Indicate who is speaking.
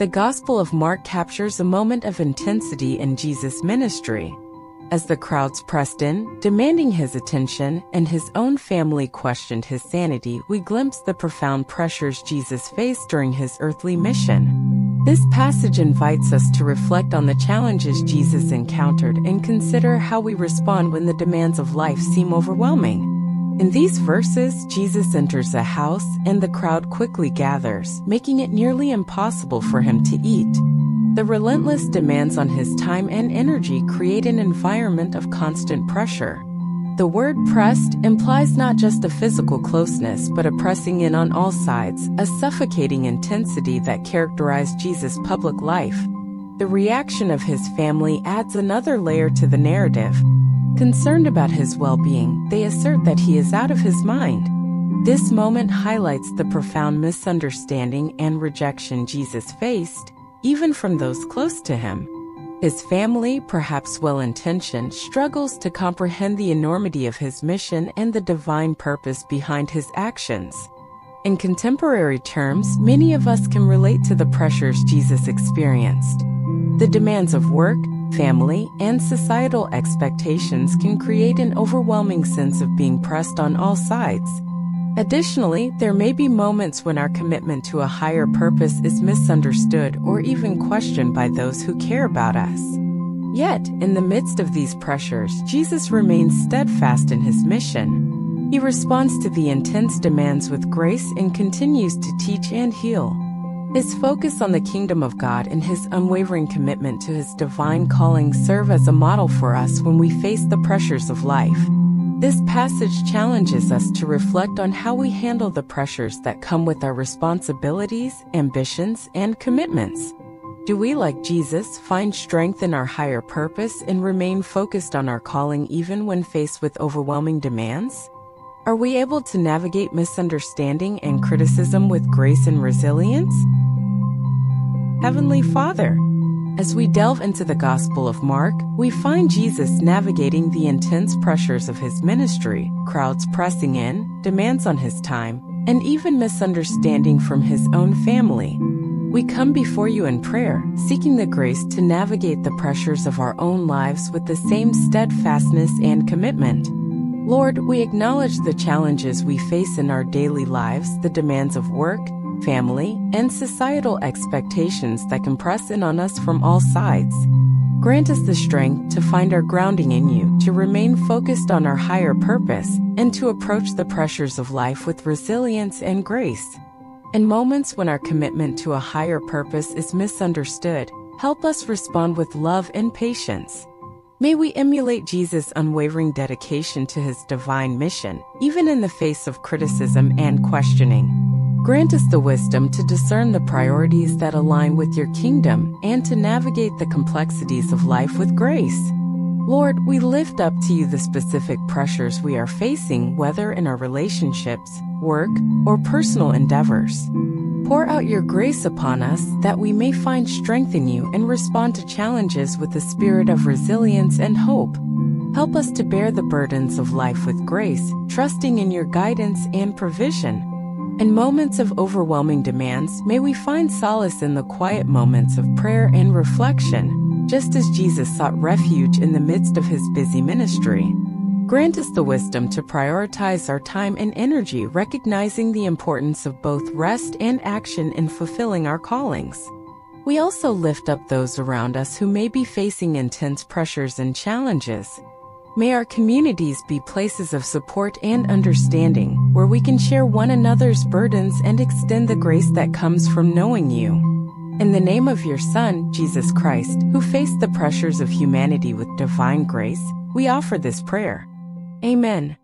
Speaker 1: The Gospel of Mark captures a moment of intensity in Jesus' ministry. As the crowds pressed in, demanding his attention, and his own family questioned his sanity, we glimpse the profound pressures Jesus faced during his earthly mission. This passage invites us to reflect on the challenges Jesus encountered and consider how we respond when the demands of life seem overwhelming. In these verses, Jesus enters a house and the crowd quickly gathers, making it nearly impossible for him to eat. The relentless demands on his time and energy create an environment of constant pressure. The word pressed implies not just a physical closeness, but a pressing in on all sides, a suffocating intensity that characterized Jesus' public life. The reaction of his family adds another layer to the narrative. Concerned about his well being, they assert that he is out of his mind. This moment highlights the profound misunderstanding and rejection Jesus faced even from those close to him. His family, perhaps well intentioned, struggles to comprehend the enormity of his mission and the divine purpose behind his actions. In contemporary terms, many of us can relate to the pressures Jesus experienced. The demands of work, family, and societal expectations can create an overwhelming sense of being pressed on all sides. Additionally, there may be moments when our commitment to a higher purpose is misunderstood or even questioned by those who care about us. Yet, in the midst of these pressures, Jesus remains steadfast in his mission. He responds to the intense demands with grace and continues to teach and heal. His focus on the kingdom of God and his unwavering commitment to his divine calling serve as a model for us when we face the pressures of life. This passage challenges us to reflect on how we handle the pressures that come with our responsibilities, ambitions, and commitments. Do we, like Jesus, find strength in our higher purpose and remain focused on our calling even when faced with overwhelming demands? Are we able to navigate misunderstanding and criticism with grace and resilience? Heavenly Father, as we delve into the Gospel of Mark, we find Jesus navigating the intense pressures of his ministry, crowds pressing in, demands on his time, and even misunderstanding from his own family. We come before you in prayer, seeking the grace to navigate the pressures of our own lives with the same steadfastness and commitment. Lord, we acknowledge the challenges we face in our daily lives, the demands of work, family, and societal expectations that can press in on us from all sides. Grant us the strength to find our grounding in you, to remain focused on our higher purpose, and to approach the pressures of life with resilience and grace. In moments when our commitment to a higher purpose is misunderstood, help us respond with love and patience. May we emulate Jesus' unwavering dedication to his divine mission, even in the face of criticism and questioning. Grant us the wisdom to discern the priorities that align with your kingdom and to navigate the complexities of life with grace. Lord, we lift up to you the specific pressures we are facing, whether in our relationships, work, or personal endeavors. Pour out your grace upon us that we may find strength in you and respond to challenges with a spirit of resilience and hope. Help us to bear the burdens of life with grace, trusting in your guidance and provision. In moments of overwhelming demands, may we find solace in the quiet moments of prayer and reflection, just as Jesus sought refuge in the midst of his busy ministry. Grant us the wisdom to prioritize our time and energy, recognizing the importance of both rest and action in fulfilling our callings. We also lift up those around us who may be facing intense pressures and challenges, May our communities be places of support and understanding, where we can share one another's burdens and extend the grace that comes from knowing you. In the name of your Son, Jesus Christ, who faced the pressures of humanity with divine grace, we offer this prayer. Amen.